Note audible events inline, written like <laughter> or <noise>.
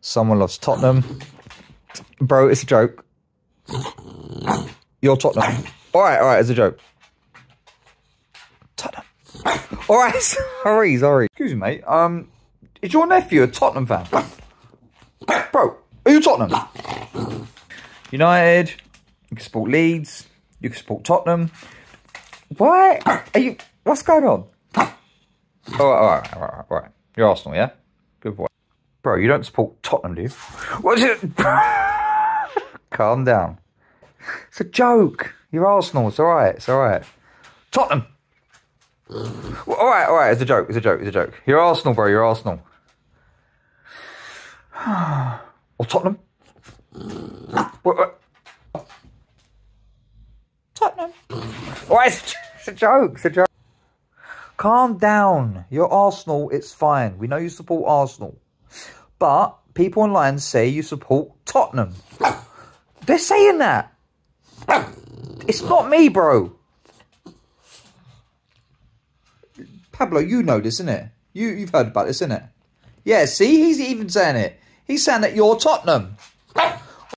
Someone loves Tottenham. Bro, it's a joke. You're Tottenham. All right, all right, it's a joke. Tottenham. All right, <laughs> sorry, sorry. Excuse me, mate. Um, is your nephew a Tottenham fan? Bro, are you Tottenham? United. You can support Leeds. You can support Tottenham. Why are you? What's going on? Oh, all right, all right, all right. You're Arsenal, yeah? Good boy. Bro, you don't support Tottenham, do you? What's it? <laughs> Calm down. It's a joke. You're Arsenal. It's all right. It's all right. Tottenham. Well, all right, all right. It's a joke. It's a joke. It's a joke. You're Arsenal, bro. You're Arsenal. <sighs> or Tottenham. Tottenham. All right, it's a joke. It's a joke. Calm down. You're Arsenal. It's fine. We know you support Arsenal. But people online say you support Tottenham. They're saying that. It's not me, bro. Pablo, you know this, innit? You, you've heard about this, innit? Yeah, see? He's even saying it. He's saying that you're Tottenham.